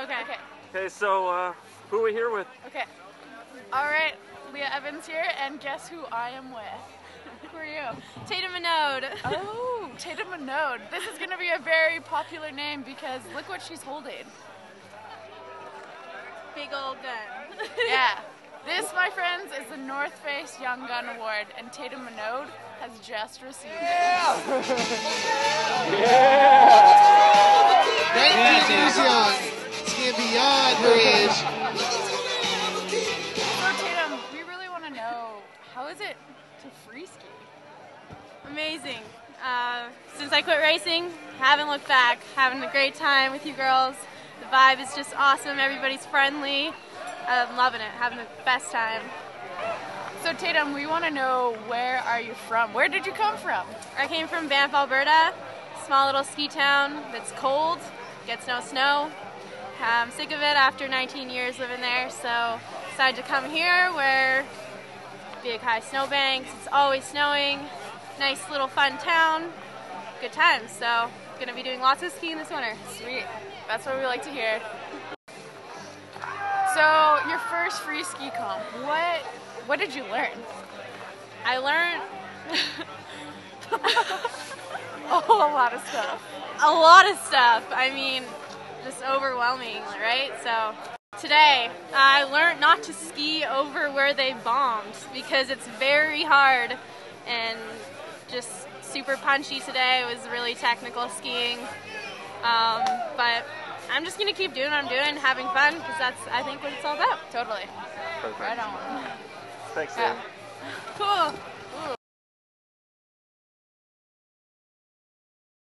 Okay. Okay. Okay, so uh, who are we here with? Okay. All right. Leah Evans here, and guess who I am with? who are you? Tatum Monod. Oh, Tatum Monod. This is going to be a very popular name because look what she's holding. Big old gun. Yeah. This, my friends, is the North Face Young Gun Award, and Tatum Monod has just received it. Nineteen years young, skiing beyond her age. So, Tatum, we really want to know how is it to free ski? Amazing. Uh, since I quit racing, haven't looked back. Having a great time with you girls. The vibe is just awesome. Everybody's friendly. I'm loving it. Having the best time. So, Tatum, we want to know where are you from? Where did you come from? I came from Banff, Alberta. Small little ski town that's cold, gets no snow. I'm sick of it after 19 years living there, so decided to come here where big high snowbanks. It's always snowing. Nice little fun town. Good times. So gonna be doing lots of skiing this winter. Sweet. That's what we like to hear. So, your first free ski comp, what what did you learn? I learned a lot of stuff. a lot of stuff. I mean, just overwhelming, right? So today I learned not to ski over where they bombed because it's very hard and just super punchy today. It was really technical skiing. Um, but I'm just gonna keep doing what I'm doing, having fun, because that's I think what it's all about. Totally. Perfect. Right on. Thanks, Yeah. Cool.